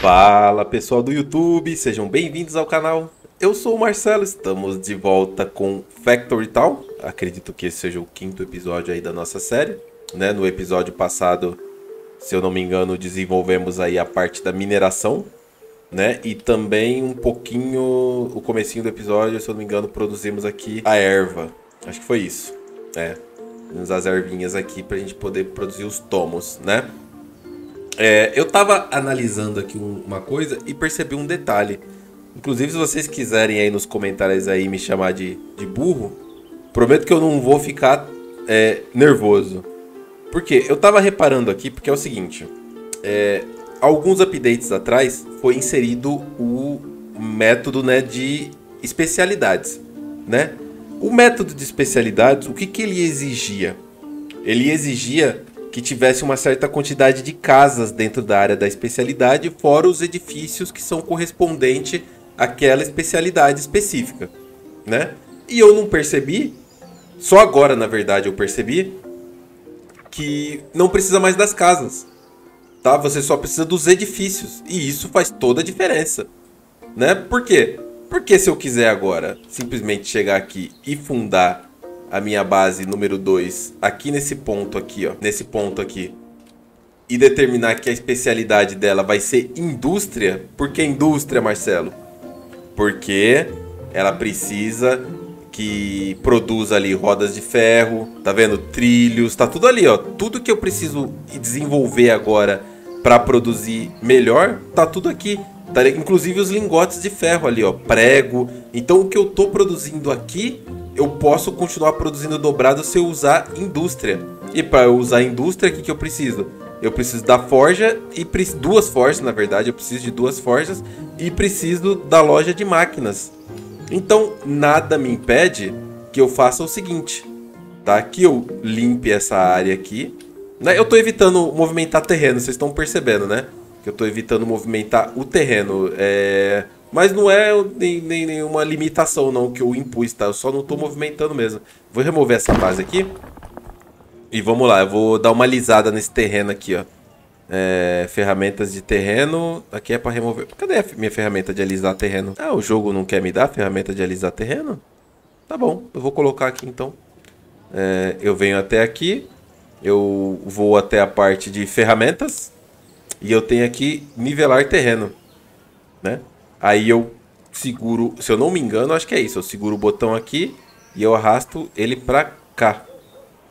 Fala pessoal do YouTube, sejam bem-vindos ao canal. Eu sou o Marcelo, estamos de volta com Factory Town. Acredito que esse seja o quinto episódio aí da nossa série. Né? No episódio passado, se eu não me engano, desenvolvemos aí a parte da mineração. Né? E também um pouquinho, o comecinho do episódio, se eu não me engano, produzimos aqui a erva. Acho que foi isso. É, as ervinhas aqui pra gente poder produzir os tomos, né? É, eu tava analisando aqui uma coisa e percebi um detalhe. Inclusive, se vocês quiserem aí nos comentários aí me chamar de, de burro, prometo que eu não vou ficar é, nervoso. Porque eu tava reparando aqui, porque é o seguinte. É, alguns updates atrás foi inserido o método né, de especialidades, né? O método de especialidades, o que, que ele exigia? Ele exigia que tivesse uma certa quantidade de casas dentro da área da especialidade, fora os edifícios que são correspondentes àquela especialidade específica, né? E eu não percebi, só agora na verdade eu percebi que não precisa mais das casas, tá? Você só precisa dos edifícios e isso faz toda a diferença, né? Por quê? Porque se eu quiser agora simplesmente chegar aqui e fundar a minha base número 2 aqui nesse ponto aqui, ó, nesse ponto aqui, e determinar que a especialidade dela vai ser indústria, por que indústria, Marcelo? Porque ela precisa que produza ali rodas de ferro, tá vendo? Trilhos, tá tudo ali, ó. Tudo que eu preciso desenvolver agora para produzir melhor, tá tudo aqui. Tá, inclusive os lingotes de ferro ali, ó, prego. Então o que eu tô produzindo aqui eu posso continuar produzindo dobrado se eu usar indústria. E para eu usar indústria, o que, que eu preciso? Eu preciso da forja e duas forjas, na verdade, eu preciso de duas forjas e preciso da loja de máquinas. Então, nada me impede que eu faça o seguinte, tá? Que eu limpe essa área aqui. Né? Eu estou evitando movimentar terreno, vocês estão percebendo, né? Que eu estou evitando movimentar o terreno. É... Mas não é nem, nem, nenhuma limitação não que eu impus, tá? Eu só não tô movimentando mesmo. Vou remover essa base aqui. E vamos lá, eu vou dar uma alisada nesse terreno aqui, ó. É, ferramentas de terreno. Aqui é para remover. Cadê a minha ferramenta de alisar terreno? Ah, o jogo não quer me dar a ferramenta de alisar terreno? Tá bom, eu vou colocar aqui então. É, eu venho até aqui. Eu vou até a parte de ferramentas. E eu tenho aqui nivelar terreno. Né? Aí eu seguro, se eu não me engano, acho que é isso. Eu seguro o botão aqui e eu arrasto ele pra cá.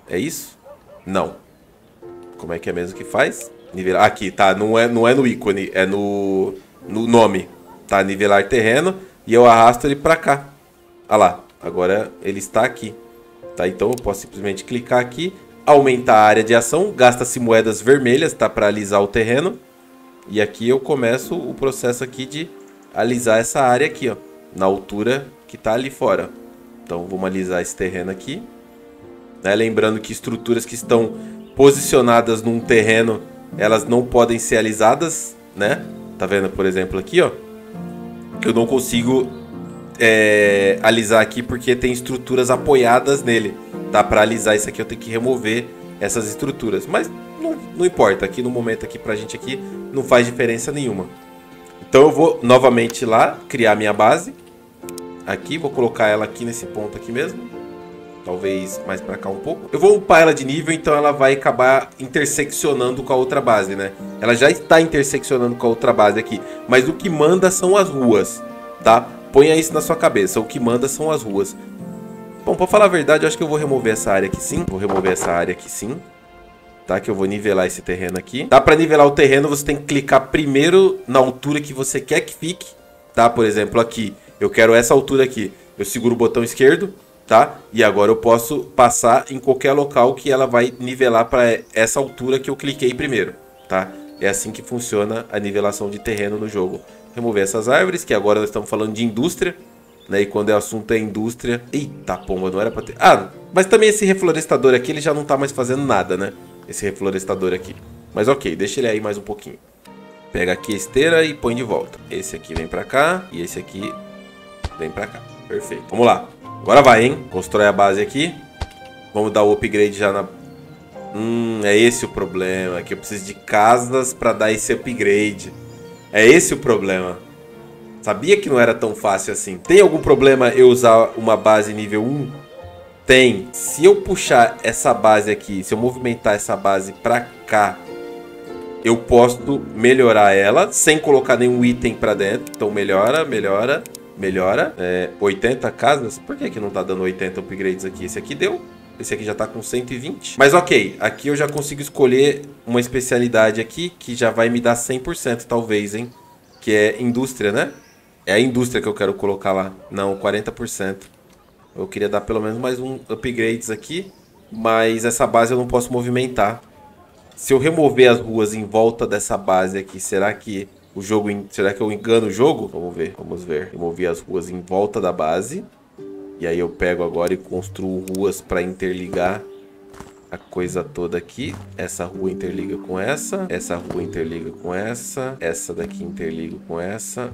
É isso? Não. Como é que é mesmo que faz? Nivelar. Aqui, tá. Não é, não é no ícone, é no, no nome. Tá? Nivelar terreno. E eu arrasto ele pra cá. Olha lá. Agora ele está aqui. Tá? Então eu posso simplesmente clicar aqui. Aumentar a área de ação. Gasta-se moedas vermelhas, tá? Pra alisar o terreno. E aqui eu começo o processo aqui de alisar essa área aqui, ó, na altura que está ali fora. Então vamos alisar esse terreno aqui. Né? Lembrando que estruturas que estão posicionadas num terreno, elas não podem ser alisadas, né? Tá vendo, por exemplo, aqui, ó. Que eu não consigo é, alisar aqui porque tem estruturas apoiadas nele. Tá? Para alisar isso aqui eu tenho que remover essas estruturas. Mas não, não importa, aqui no momento aqui pra gente aqui não faz diferença nenhuma. Então eu vou novamente lá criar minha base. Aqui, vou colocar ela aqui nesse ponto aqui mesmo. Talvez mais para cá um pouco. Eu vou upar ela de nível, então ela vai acabar interseccionando com a outra base, né? Ela já está interseccionando com a outra base aqui. Mas o que manda são as ruas, tá? Ponha isso na sua cabeça. O que manda são as ruas. Bom, para falar a verdade, eu acho que eu vou remover essa área aqui sim. Vou remover essa área aqui sim tá? Que eu vou nivelar esse terreno aqui. Tá? Para nivelar o terreno, você tem que clicar primeiro na altura que você quer que fique, tá? Por exemplo, aqui, eu quero essa altura aqui. Eu seguro o botão esquerdo, tá? E agora eu posso passar em qualquer local que ela vai nivelar para essa altura que eu cliquei primeiro, tá? É assim que funciona a nivelação de terreno no jogo. Remover essas árvores, que agora nós estamos falando de indústria, né? E quando o assunto é indústria... Eita pomba, não era para ter... Ah, mas também esse reflorestador aqui, ele já não está mais fazendo nada, né? Esse reflorestador aqui. Mas ok, deixa ele aí mais um pouquinho. Pega aqui a esteira e põe de volta. Esse aqui vem pra cá e esse aqui vem pra cá. Perfeito. Vamos lá. Agora vai, hein? Constrói a base aqui. Vamos dar o upgrade já na... Hum, é esse o problema. Que eu preciso de casas pra dar esse upgrade. É esse o problema. Sabia que não era tão fácil assim. Tem algum problema eu usar uma base nível 1? Tem. Se eu puxar essa base aqui, se eu movimentar essa base pra cá, eu posso melhorar ela sem colocar nenhum item pra dentro. Então melhora, melhora, melhora. É, 80 casas? Por que, que não tá dando 80 upgrades aqui? Esse aqui deu. Esse aqui já tá com 120. Mas ok, aqui eu já consigo escolher uma especialidade aqui que já vai me dar 100% talvez, hein? Que é indústria, né? É a indústria que eu quero colocar lá. Não, 40%. Eu queria dar pelo menos mais um upgrades aqui. Mas essa base eu não posso movimentar. Se eu remover as ruas em volta dessa base aqui, será que o jogo... Será que eu engano o jogo? Vamos ver, vamos ver. Remover as ruas em volta da base. E aí eu pego agora e construo ruas para interligar a coisa toda aqui. Essa rua interliga com essa, essa rua interliga com essa, essa daqui interliga com essa,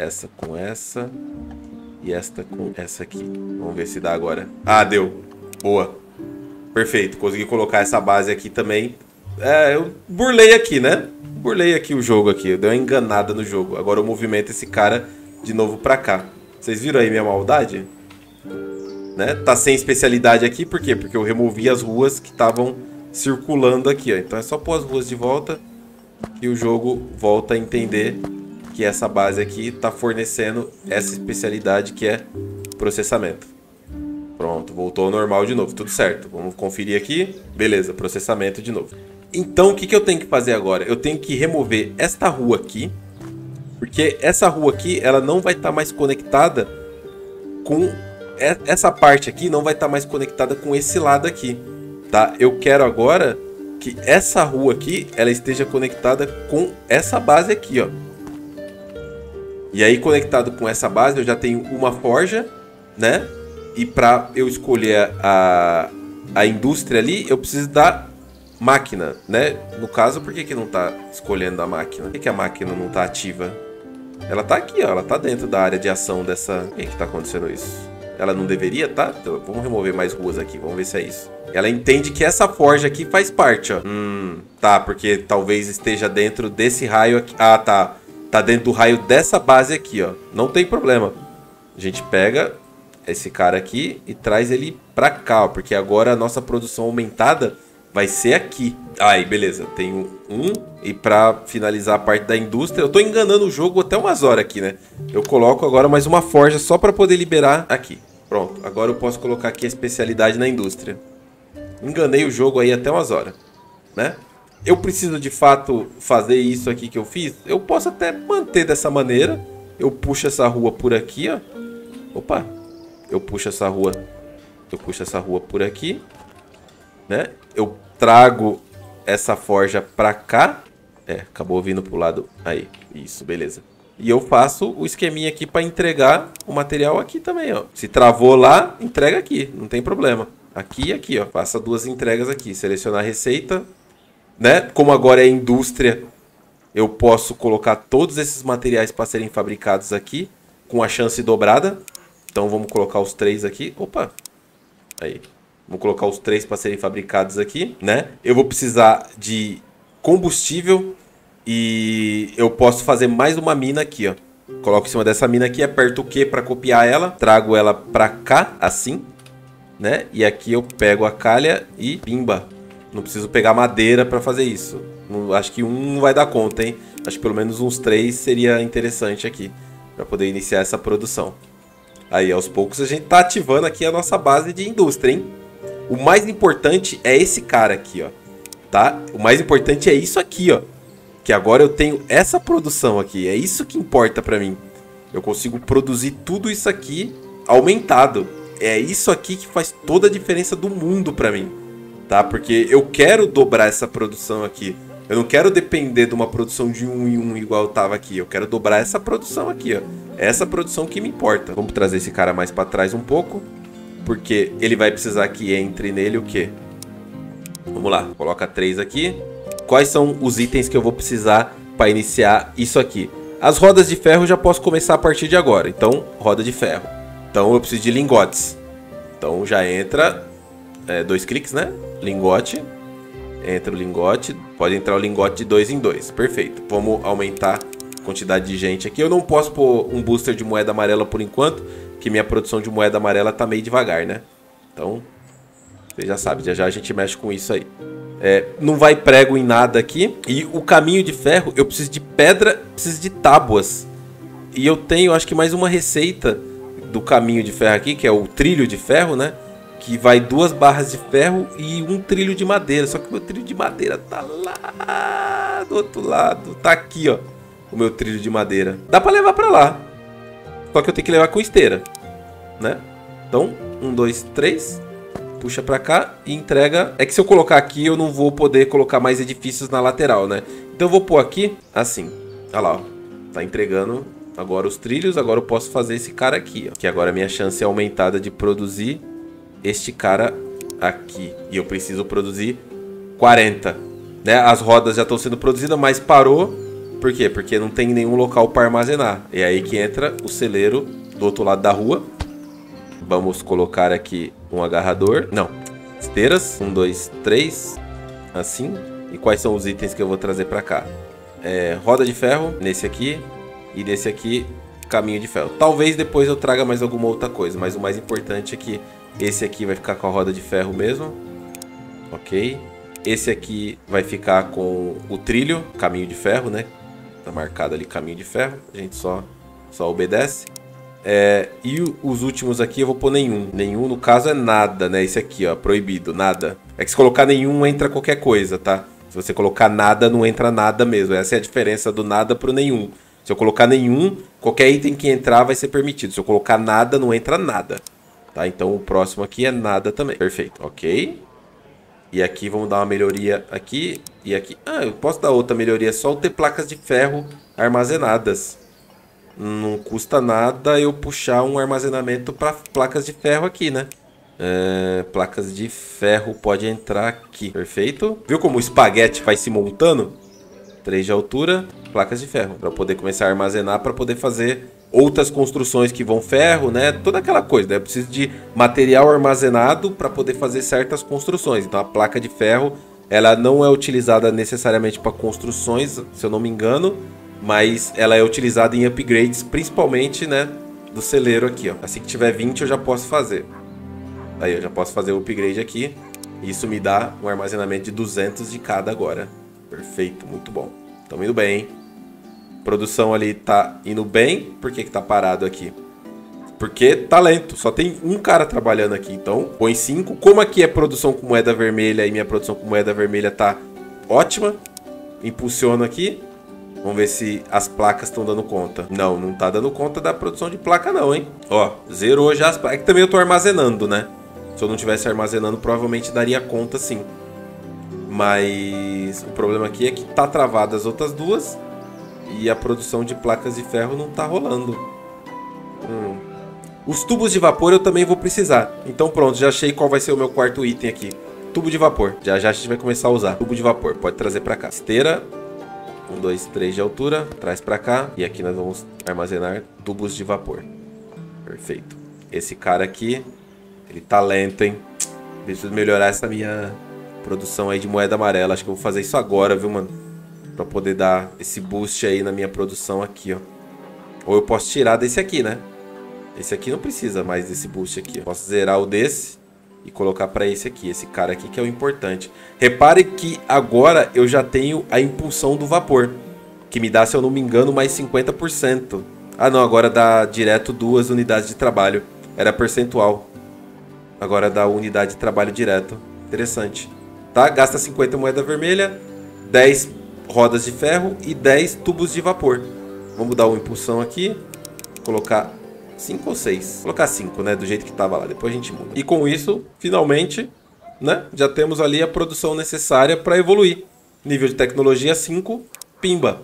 essa com essa e esta com essa aqui. Vamos ver se dá agora. Ah, deu. Boa. Perfeito. Consegui colocar essa base aqui também. É, eu burlei aqui, né? Burlei aqui o jogo aqui. Deu uma enganada no jogo. Agora eu movimento esse cara de novo pra cá. Vocês viram aí minha maldade? né? Tá sem especialidade aqui, por quê? Porque eu removi as ruas que estavam circulando aqui, ó. Então é só pôr as ruas de volta e o jogo volta a entender que essa base aqui está fornecendo essa especialidade que é processamento. Pronto, voltou ao normal de novo, tudo certo. Vamos conferir aqui. Beleza, processamento de novo. Então, o que, que eu tenho que fazer agora? Eu tenho que remover esta rua aqui, porque essa rua aqui, ela não vai estar tá mais conectada com essa parte aqui não vai estar tá mais conectada com esse lado aqui, tá? Eu quero agora que essa rua aqui, ela esteja conectada com essa base aqui, ó. E aí, conectado com essa base, eu já tenho uma forja, né? E para eu escolher a, a indústria ali, eu preciso da máquina, né? No caso, por que, que não está escolhendo a máquina? Por que, que a máquina não está ativa? Ela está aqui, ó. Ela está dentro da área de ação dessa... Por que está acontecendo isso? Ela não deveria, tá? Então, vamos remover mais ruas aqui, vamos ver se é isso. Ela entende que essa forja aqui faz parte, ó. Hum, tá, porque talvez esteja dentro desse raio aqui. Ah, tá. Tá dentro do raio dessa base aqui, ó. Não tem problema. A gente pega esse cara aqui e traz ele pra cá, ó, porque agora a nossa produção aumentada vai ser aqui. Aí, beleza. Tenho um. E pra finalizar a parte da indústria, eu tô enganando o jogo até umas horas aqui, né? Eu coloco agora mais uma forja só pra poder liberar aqui. Pronto, agora eu posso colocar aqui a especialidade na indústria. Enganei o jogo aí até umas horas, né? Eu preciso de fato fazer isso aqui que eu fiz? Eu posso até manter dessa maneira. Eu puxo essa rua por aqui, ó. Opa, eu puxo essa rua. Eu puxo essa rua por aqui, né? Eu trago essa forja pra cá. É, acabou vindo pro lado. Aí, isso, beleza. E eu faço o esqueminha aqui para entregar o material aqui também, ó. Se travou lá, entrega aqui, não tem problema. Aqui e aqui, ó. Faça duas entregas aqui. Selecionar receita, né? Como agora é indústria, eu posso colocar todos esses materiais para serem fabricados aqui com a chance dobrada. Então vamos colocar os três aqui. Opa! Aí. Vamos colocar os três para serem fabricados aqui, né? Eu vou precisar de combustível e eu posso fazer mais uma mina aqui, ó. Coloco em cima dessa mina aqui, aperto o Q para copiar ela, trago ela para cá, assim, né? E aqui eu pego a calha e pimba. Não preciso pegar madeira para fazer isso. Acho que um não vai dar conta, hein? Acho que pelo menos uns três seria interessante aqui para poder iniciar essa produção. Aí, aos poucos, a gente tá ativando aqui a nossa base de indústria, hein? O mais importante é esse cara aqui, ó. Tá? O mais importante é isso aqui, ó. Que agora eu tenho essa produção aqui. É isso que importa para mim. Eu consigo produzir tudo isso aqui aumentado. É isso aqui que faz toda a diferença do mundo para mim. Tá? Porque eu quero dobrar essa produção aqui. Eu não quero depender de uma produção de um em um igual eu tava aqui. Eu quero dobrar essa produção aqui, ó. É essa produção que me importa. Vamos trazer esse cara mais para trás um pouco. Porque ele vai precisar que entre nele o quê? Vamos lá. Coloca três aqui quais são os itens que eu vou precisar para iniciar isso aqui. As rodas de ferro já posso começar a partir de agora. Então, roda de ferro. Então, eu preciso de lingotes. Então, já entra é, dois cliques, né? Lingote. Entra o lingote. Pode entrar o lingote de dois em dois. Perfeito. Vamos aumentar quantidade de gente aqui. Eu não posso pôr um booster de moeda amarela por enquanto, que minha produção de moeda amarela tá meio devagar, né? Então, você já sabe, já já a gente mexe com isso aí. É, não vai prego em nada aqui. E o caminho de ferro, eu preciso de pedra, preciso de tábuas. E eu tenho, acho que mais uma receita do caminho de ferro aqui, que é o trilho de ferro, né? Que vai duas barras de ferro e um trilho de madeira. Só que meu trilho de madeira tá lá do outro lado. Tá aqui, ó. O meu trilho de madeira. Dá pra levar pra lá. Só que eu tenho que levar com esteira, né? Então, um, dois, três puxa para cá e entrega. É que se eu colocar aqui, eu não vou poder colocar mais edifícios na lateral, né? Então eu vou pôr aqui, assim. Olha lá, ó. Tá entregando agora os trilhos. Agora eu posso fazer esse cara aqui, ó. Que agora a minha chance é aumentada de produzir este cara aqui. E eu preciso produzir 40. Né? As rodas já estão sendo produzidas, mas parou. Por quê? Porque não tem nenhum local para armazenar. É aí que entra o celeiro do outro lado da rua. Vamos colocar aqui um agarrador. Não. Esteiras. Um, dois, três. Assim. E quais são os itens que eu vou trazer para cá? É, roda de ferro, nesse aqui. E nesse aqui, caminho de ferro. Talvez depois eu traga mais alguma outra coisa. Mas o mais importante é que esse aqui vai ficar com a roda de ferro mesmo. Ok. Esse aqui vai ficar com o trilho, caminho de ferro, né? Tá marcado ali caminho de ferro. A gente só, só obedece. É, e os últimos aqui eu vou pôr nenhum. Nenhum, no caso, é nada, né? Esse aqui, ó, proibido, nada. É que se colocar nenhum, entra qualquer coisa, tá? Se você colocar nada, não entra nada mesmo. Essa é a diferença do nada pro nenhum. Se eu colocar nenhum, qualquer item que entrar vai ser permitido. Se eu colocar nada, não entra nada. Tá? Então o próximo aqui é nada também. Perfeito, ok. E aqui vamos dar uma melhoria aqui e aqui. Ah, eu posso dar outra melhoria só ter placas de ferro armazenadas não custa nada eu puxar um armazenamento para placas de ferro aqui, né? É, placas de ferro pode entrar aqui, perfeito? Viu como o espaguete vai se montando? 3 de altura, placas de ferro, para poder começar a armazenar, para poder fazer outras construções que vão ferro, né? Toda aquela coisa, né? Eu preciso de material armazenado para poder fazer certas construções. Então a placa de ferro, ela não é utilizada necessariamente para construções, se eu não me engano, mas ela é utilizada em upgrades, principalmente, né, do celeiro aqui, ó. Assim que tiver 20 eu já posso fazer. Aí eu já posso fazer o upgrade aqui. Isso me dá um armazenamento de 200 de cada agora. Perfeito, muito bom. Estamos indo bem, hein? Produção ali tá indo bem. Por que que tá parado aqui? Porque talento, só tem um cara trabalhando aqui, então põe 5. Como aqui é produção com moeda vermelha e minha produção com moeda vermelha tá ótima, impulsiono aqui. Vamos ver se as placas estão dando conta. Não, não tá dando conta da produção de placa não, hein? Ó, zerou já as placas. É que também eu tô armazenando, né? Se eu não tivesse armazenando, provavelmente daria conta sim. Mas o problema aqui é que tá travado as outras duas e a produção de placas de ferro não tá rolando. Hum. Os tubos de vapor eu também vou precisar. Então pronto, já achei qual vai ser o meu quarto item aqui. Tubo de vapor. Já já a gente vai começar a usar. Tubo de vapor, pode trazer para cá. Esteira, um, dois, três de altura, traz para cá. E aqui nós vamos armazenar tubos de vapor. Perfeito. Esse cara aqui, ele tá lento, hein? Preciso melhorar essa minha produção aí de moeda amarela. Acho que eu vou fazer isso agora, viu, mano? Pra poder dar esse boost aí na minha produção aqui, ó. Ou eu posso tirar desse aqui, né? Esse aqui não precisa mais desse boost aqui. Posso zerar o desse e colocar para esse aqui, esse cara aqui que é o importante. Repare que agora eu já tenho a impulsão do vapor, que me dá, se eu não me engano, mais 50%. Ah não, agora dá direto duas unidades de trabalho. Era percentual. Agora dá unidade de trabalho direto. Interessante. Tá? Gasta 50 moeda vermelha, 10 rodas de ferro e 10 tubos de vapor. Vamos dar uma impulsão aqui. Colocar 5 ou 6. Vou colocar 5, né? Do jeito que tava lá. Depois a gente muda. E com isso, finalmente, né? Já temos ali a produção necessária para evoluir. Nível de tecnologia 5, pimba.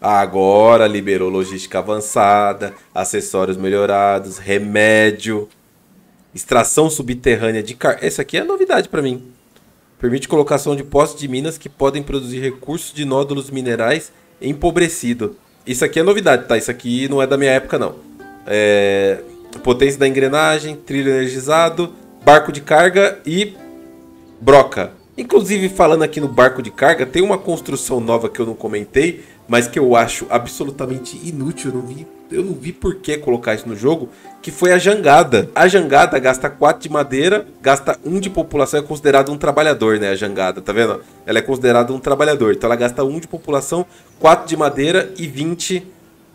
Agora liberou logística avançada, acessórios melhorados, remédio, extração subterrânea de car... Essa aqui é novidade para mim. Permite colocação de postos de minas que podem produzir recursos de nódulos minerais empobrecido. Isso aqui é novidade, tá? Isso aqui não é da minha época, não é, potência da engrenagem, trilho energizado, barco de carga e broca. Inclusive, falando aqui no barco de carga, tem uma construção nova que eu não comentei, mas que eu acho absolutamente inútil, eu não vi, eu não vi por que colocar isso no jogo, que foi a jangada. A jangada gasta 4 de madeira, gasta 1 de população, é considerado um trabalhador, né, a jangada, tá vendo? Ela é considerada um trabalhador, então ela gasta 1 de população, 4 de madeira e 20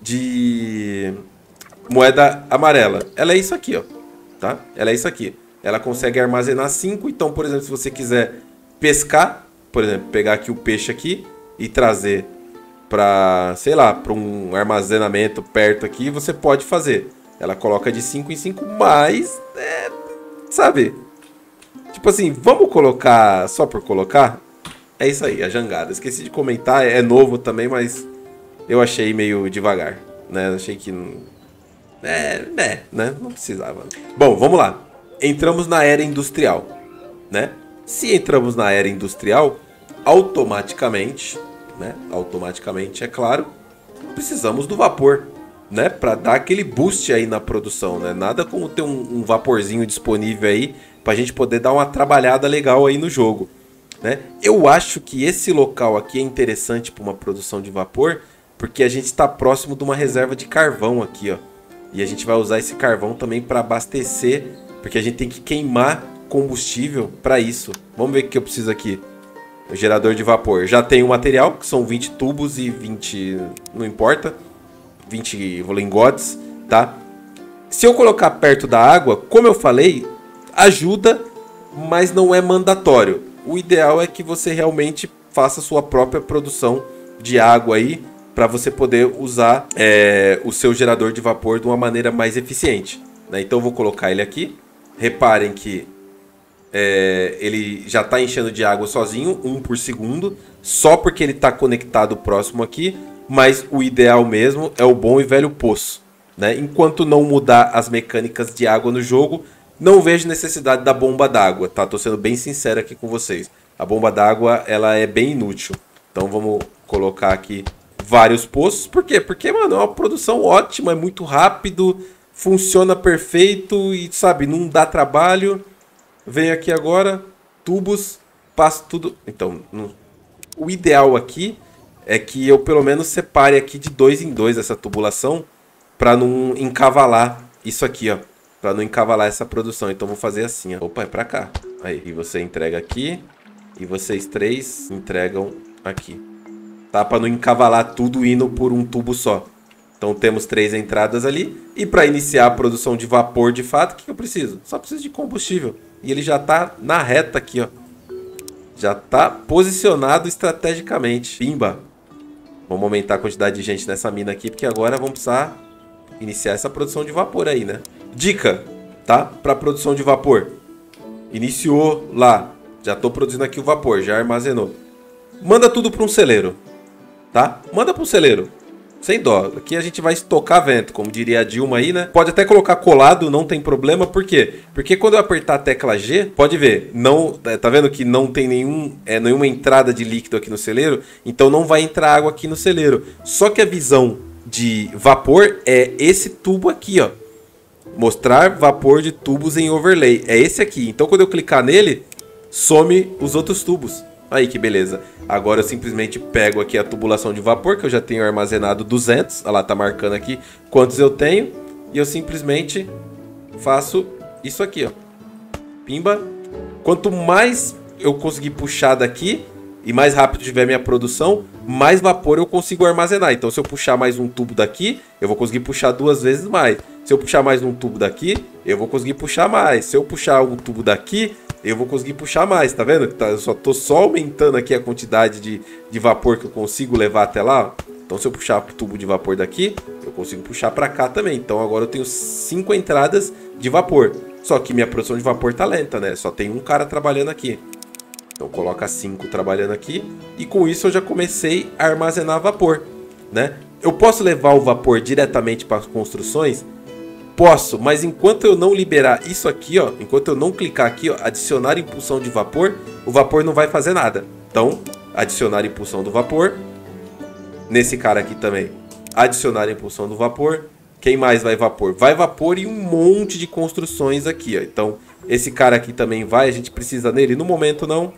de moeda amarela. Ela é isso aqui, ó, tá? Ela é isso aqui. Ela consegue armazenar 5, então, por exemplo, se você quiser pescar, por exemplo, pegar aqui o peixe aqui e trazer para, sei lá, para um armazenamento perto aqui, você pode fazer. Ela coloca de 5 em 5, mas é, sabe? Tipo assim, vamos colocar só por colocar? É isso aí, a jangada. Esqueci de comentar, é novo também, mas eu achei meio devagar, né? Achei que é, é, né? Não precisava. Bom, vamos lá. Entramos na era industrial, né? Se entramos na era industrial, automaticamente né? Automaticamente, é claro, precisamos do vapor, né? Para dar aquele boost aí na produção, né? Nada como ter um, um vaporzinho disponível aí para a gente poder dar uma trabalhada legal aí no jogo, né? Eu acho que esse local aqui é interessante para uma produção de vapor, porque a gente está próximo de uma reserva de carvão aqui, ó. E a gente vai usar esse carvão também para abastecer, porque a gente tem que queimar combustível para isso. Vamos ver o que eu preciso aqui gerador de vapor. Já tem o material, que são 20 tubos e 20, não importa, 20 lingotes, tá? Se eu colocar perto da água, como eu falei, ajuda, mas não é mandatório. O ideal é que você realmente faça sua própria produção de água aí para você poder usar é, o seu gerador de vapor de uma maneira mais eficiente. Né? Então eu vou colocar ele aqui. Reparem que é, ele já está enchendo de água sozinho, um por segundo, só porque ele está conectado próximo aqui, mas o ideal mesmo é o bom e velho poço. Né? Enquanto não mudar as mecânicas de água no jogo, não vejo necessidade da bomba d'água, tá? Tô sendo bem sincero aqui com vocês. A bomba d'água, ela é bem inútil. Então vamos colocar aqui vários poços. Por quê? Porque, mano, é uma produção ótima, é muito rápido, funciona perfeito e, sabe, não dá trabalho. Vem aqui agora, tubos, passo tudo. Então, no... o ideal aqui é que eu pelo menos separe aqui de dois em dois essa tubulação para não encavalar isso aqui, ó. Para não encavalar essa produção. Então vou fazer assim, ó. Opa, é para cá. Aí, e você entrega aqui e vocês três entregam aqui. Tá? Para não encavalar tudo indo por um tubo só. Então temos três entradas ali. E para iniciar a produção de vapor de fato, o que eu preciso? Só preciso de combustível. E ele já está na reta aqui, ó. Já está posicionado estrategicamente. Pimba. Vamos aumentar a quantidade de gente nessa mina aqui, porque agora vamos precisar iniciar essa produção de vapor aí, né? Dica, tá? Para produção de vapor. Iniciou lá. Já estou produzindo aqui o vapor, já armazenou. Manda tudo para um celeiro, tá? Manda para um celeiro. Sem dó. Aqui a gente vai estocar vento, como diria a Dilma aí, né? Pode até colocar colado, não tem problema. Por quê? Porque quando eu apertar a tecla G, pode ver, não, é, tá vendo que não tem nenhum, é, nenhuma entrada de líquido aqui no celeiro, então não vai entrar água aqui no celeiro. Só que a visão de vapor é esse tubo aqui, ó. Mostrar vapor de tubos em overlay. É esse aqui. Então quando eu clicar nele, some os outros tubos. Aí que beleza. Agora eu simplesmente pego aqui a tubulação de vapor, que eu já tenho armazenado 200. Olha lá, tá marcando aqui quantos eu tenho. E eu simplesmente faço isso aqui, ó. Pimba. Quanto mais eu conseguir puxar daqui e mais rápido tiver minha produção, mais vapor eu consigo armazenar. Então se eu puxar mais um tubo daqui, eu vou conseguir puxar duas vezes mais. Se eu puxar mais um tubo daqui, eu vou conseguir puxar mais. Se eu puxar um tubo daqui, eu vou conseguir puxar mais, tá vendo? Tá, eu só tô só aumentando aqui a quantidade de, de vapor que eu consigo levar até lá. Então se eu puxar o tubo de vapor daqui, eu consigo puxar para cá também. Então agora eu tenho cinco entradas de vapor. Só que minha produção de vapor tá lenta, né? Só tem um cara trabalhando aqui. Então coloca cinco trabalhando aqui e com isso eu já comecei a armazenar vapor, né? Eu posso levar o vapor diretamente para as construções? Posso, mas enquanto eu não liberar isso aqui, ó, enquanto eu não clicar aqui, ó, adicionar impulsão de vapor, o vapor não vai fazer nada. Então, adicionar impulsão do vapor. Nesse cara aqui também, adicionar impulsão do vapor. Quem mais vai vapor? Vai vapor e um monte de construções aqui, ó. Então, esse cara aqui também vai, a gente precisa nele no momento não.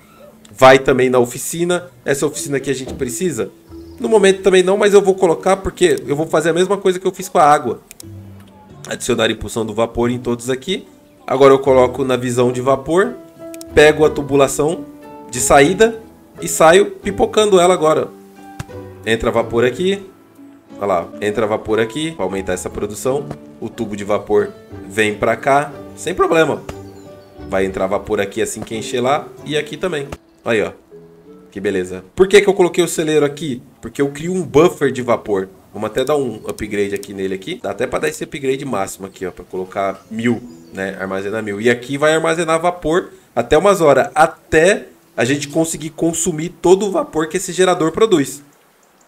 Vai também na oficina. Essa oficina aqui a gente precisa? No momento também não, mas eu vou colocar porque eu vou fazer a mesma coisa que eu fiz com a água. Adicionar impulsão do vapor em todos aqui. Agora eu coloco na visão de vapor, pego a tubulação de saída e saio pipocando ela agora. Entra vapor aqui, olha lá, entra vapor aqui para aumentar essa produção. O tubo de vapor vem para cá, sem problema. Vai entrar vapor aqui assim que encher lá e aqui também. Aí, ó. Que beleza. Por que, que eu coloquei o celeiro aqui? Porque eu crio um buffer de vapor. Vamos até dar um upgrade aqui nele aqui. Dá até para dar esse upgrade máximo aqui, ó, para colocar mil, né? Armazenar mil. E aqui vai armazenar vapor até umas horas, até a gente conseguir consumir todo o vapor que esse gerador produz.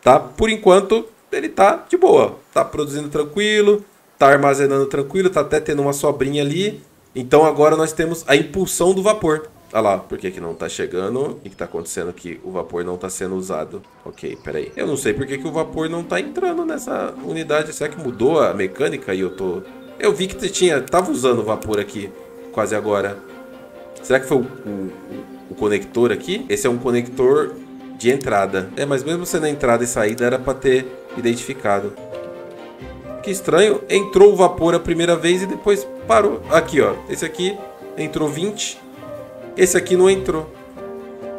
Tá? Por enquanto, ele tá de boa. Tá produzindo tranquilo, tá armazenando tranquilo, tá até tendo uma sobrinha ali. Então agora nós temos a impulsão do vapor. Olha lá, por que, que não tá chegando? O que, que tá acontecendo aqui? O vapor não tá sendo usado. Ok, peraí. Eu não sei por que, que o vapor não tá entrando nessa unidade. Será que mudou a mecânica e eu tô... Eu vi que tinha... Tava usando vapor aqui quase agora. Será que foi o, o, o conector aqui? Esse é um conector de entrada. É, mas mesmo sendo entrada e saída era para ter identificado. Que estranho. Entrou o vapor a primeira vez e depois parou. Aqui, ó. Esse aqui entrou 20 esse aqui não entrou.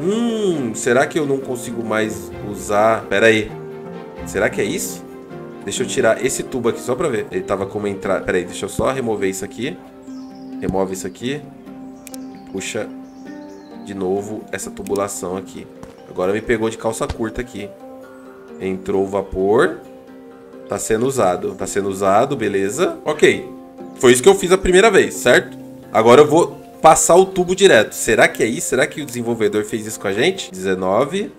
Hum, será que eu não consigo mais usar? Pera aí. Será que é isso? Deixa eu tirar esse tubo aqui só pra ver. Ele tava como entrar... Pera aí, deixa eu só remover isso aqui. Remove isso aqui. Puxa de novo essa tubulação aqui. Agora me pegou de calça curta aqui. Entrou o vapor. Tá sendo usado. Tá sendo usado, beleza. Ok. Foi isso que eu fiz a primeira vez, certo? Agora eu vou passar o tubo direto. Será que é isso? Será que o desenvolvedor fez isso com a gente? 19.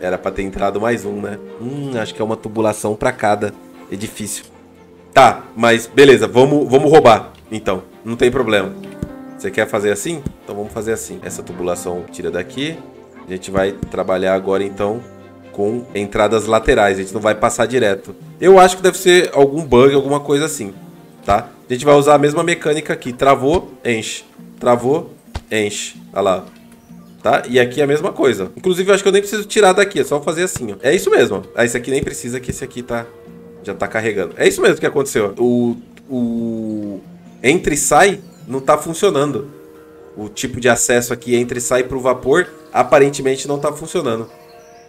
Era para ter entrado mais um, né? Hum, acho que é uma tubulação para cada edifício. Tá, mas beleza, vamos, vamos roubar. Então, não tem problema. Você quer fazer assim? Então vamos fazer assim. Essa tubulação tira daqui. A gente vai trabalhar agora então com entradas laterais. A gente não vai passar direto. Eu acho que deve ser algum bug, alguma coisa assim, tá? A gente vai usar a mesma mecânica aqui. Travou, enche. Travou, enche. Olha lá. Tá? E aqui é a mesma coisa. Inclusive, eu acho que eu nem preciso tirar daqui. É só fazer assim, ó. É isso mesmo. Ah, esse aqui nem precisa, que esse aqui tá... Já tá carregando. É isso mesmo que aconteceu. O... O... Entre e sai não tá funcionando. O tipo de acesso aqui entre e sai pro vapor aparentemente não tá funcionando.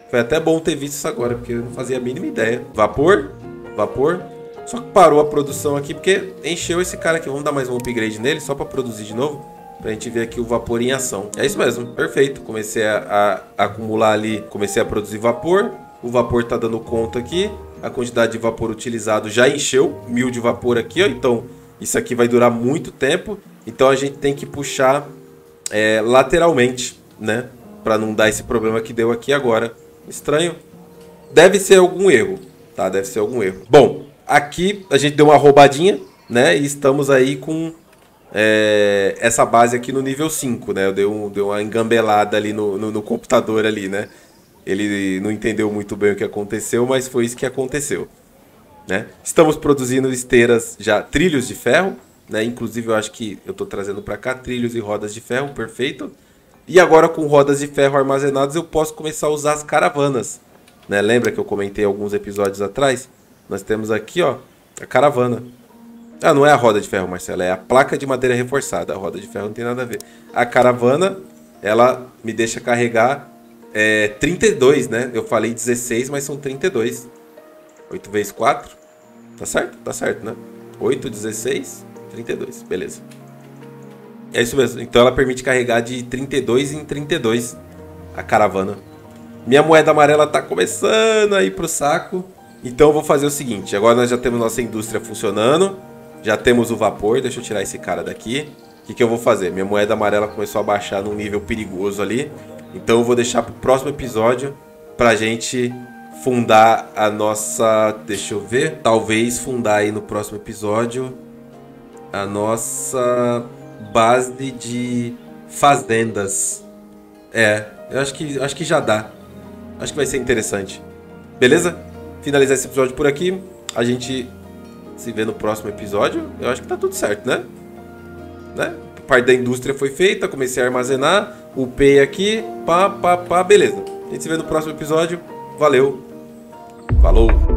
Foi até bom ter visto isso agora, porque eu não fazia a mínima ideia. Vapor, vapor. Só que parou a produção aqui porque encheu esse cara aqui. Vamos dar mais um upgrade nele só para produzir de novo. Pra gente ver aqui o vapor em ação. É isso mesmo, perfeito. Comecei a, a, acumular ali, comecei a produzir vapor. O vapor tá dando conta aqui. A quantidade de vapor utilizado já encheu. Mil de vapor aqui, ó. Então, isso aqui vai durar muito tempo. Então, a gente tem que puxar é, lateralmente, né? Pra não dar esse problema que deu aqui agora. Estranho. Deve ser algum erro, tá? Deve ser algum erro. Bom, aqui a gente deu uma roubadinha, né? E estamos aí com é, essa base aqui no nível 5, né? Eu dei, um, dei uma engambelada ali no, no, no, computador ali, né? Ele não entendeu muito bem o que aconteceu, mas foi isso que aconteceu. Né? Estamos produzindo esteiras já, trilhos de ferro, né? Inclusive eu acho que eu estou trazendo para cá trilhos e rodas de ferro, perfeito. E agora com rodas de ferro armazenadas eu posso começar a usar as caravanas. Né? Lembra que eu comentei alguns episódios atrás? Nós temos aqui ó, a caravana. Ah, não é a roda de ferro, Marcelo, é a placa de madeira reforçada. A roda de ferro não tem nada a ver. A caravana, ela me deixa carregar é, 32, né? Eu falei 16, mas são 32. 8 vezes 4. Tá certo? Tá certo, né? 8, 16, 32. Beleza. É isso mesmo. Então ela permite carregar de 32 em 32 a caravana. Minha moeda amarela tá começando a ir pro saco. Então eu vou fazer o seguinte. Agora nós já temos nossa indústria funcionando. Já temos o vapor, deixa eu tirar esse cara daqui. O que, que eu vou fazer? Minha moeda amarela começou a baixar num nível perigoso ali. Então eu vou deixar para o próximo episódio pra gente fundar a nossa... Deixa eu ver. Talvez fundar aí no próximo episódio a nossa base de fazendas. É, eu acho que, acho que já dá. Acho que vai ser interessante. Beleza? Finalizar esse episódio por aqui. A gente se vê no próximo episódio. Eu acho que tá tudo certo, né? né? A parte da indústria foi feita, comecei a armazenar, upei aqui, pá, pá, pá, beleza. A gente se vê no próximo episódio. Valeu Falou!